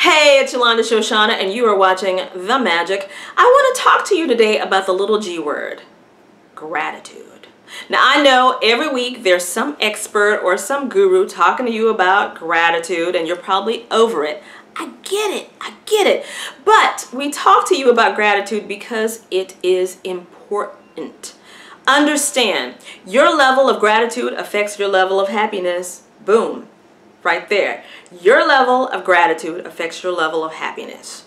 Hey, it's Yolanda Shoshana and you are watching The Magick. I want to talk to you today about the little G word, gratitude. Now I know every week there's some expert or some guru talking to you about gratitude and you're probably over it. I get it, I get it. But we talk to you about gratitude because it is important. Understand, your level of gratitude affects your level of happiness. Boom right there. Your level of gratitude affects your level of happiness.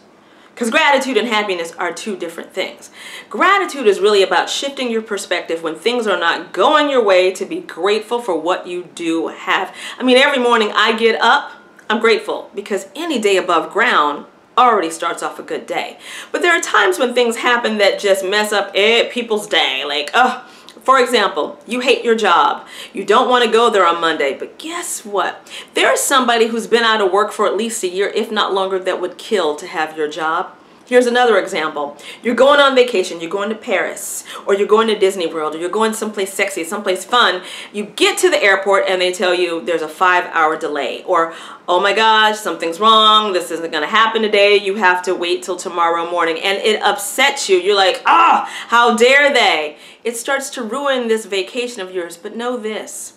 Because gratitude and happiness are two different things. Gratitude is really about shifting your perspective when things are not going your way to be grateful for what you do have. I mean, every morning I get up, I'm grateful because any day above ground already starts off a good day. But there are times when things happen that just mess up eh, people's day. Like, oh, for example, you hate your job. You don't want to go there on Monday, but guess what? There is somebody who's been out of work for at least a year, if not longer, that would kill to have your job. Here's another example. You're going on vacation, you're going to Paris, or you're going to Disney World, or you're going someplace sexy, someplace fun. You get to the airport and they tell you there's a five hour delay, or oh my gosh, something's wrong, this isn't gonna happen today, you have to wait till tomorrow morning. And it upsets you. You're like, ah, oh, how dare they? It starts to ruin this vacation of yours, but know this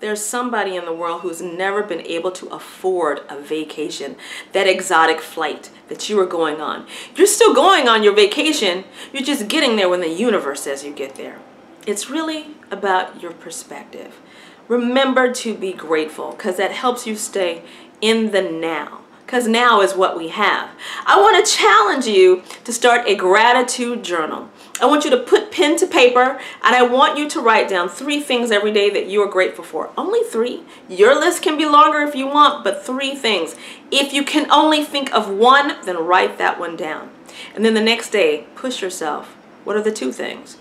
there's somebody in the world who's never been able to afford a vacation, that exotic flight that you are going on. You're still going on your vacation, you're just getting there when the universe says you get there. It's really about your perspective. Remember to be grateful because that helps you stay in the now because now is what we have. I want to challenge you to start a gratitude journal. I want you to put pen to paper and I want you to write down three things every day that you are grateful for. Only three. Your list can be longer if you want, but three things. If you can only think of one, then write that one down. And then the next day, push yourself. What are the two things?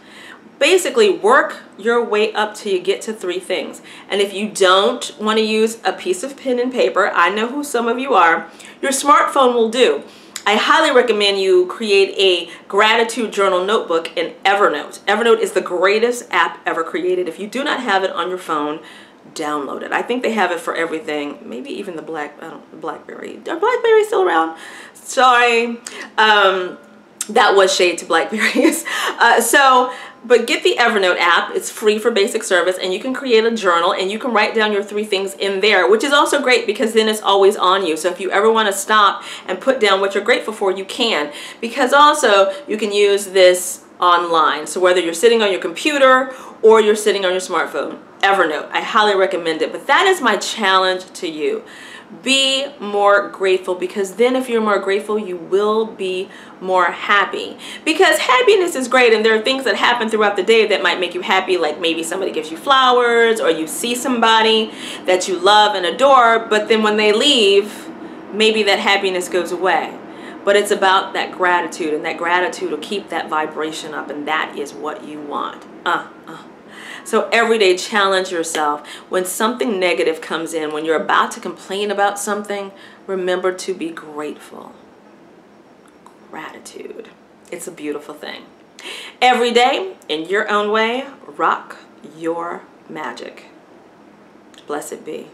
basically work your way up till you get to three things. And if you don't want to use a piece of pen and paper, I know who some of you are, your smartphone will do. I highly recommend you create a gratitude journal notebook in Evernote. Evernote is the greatest app ever created. If you do not have it on your phone, download it. I think they have it for everything, maybe even the Black, I don't, Blackberry. Are Blackberry still around? Sorry. Um, that was shade to Blackberries. Uh, so but get the Evernote app. It's free for basic service and you can create a journal and you can write down your three things in there, which is also great because then it's always on you. So if you ever want to stop and put down what you're grateful for, you can. Because also you can use this online. So whether you're sitting on your computer or you're sitting on your smartphone, Evernote, I highly recommend it. But that is my challenge to you. Be more grateful because then if you're more grateful you will be more happy. Because happiness is great and there are things that happen throughout the day that might make you happy like maybe somebody gives you flowers or you see somebody that you love and adore but then when they leave maybe that happiness goes away. But it's about that gratitude and that gratitude will keep that vibration up and that is what you want. Uh, uh. So every day challenge yourself. When something negative comes in, when you're about to complain about something, remember to be grateful. Gratitude. It's a beautiful thing. Every day, in your own way, rock your magic. Blessed be.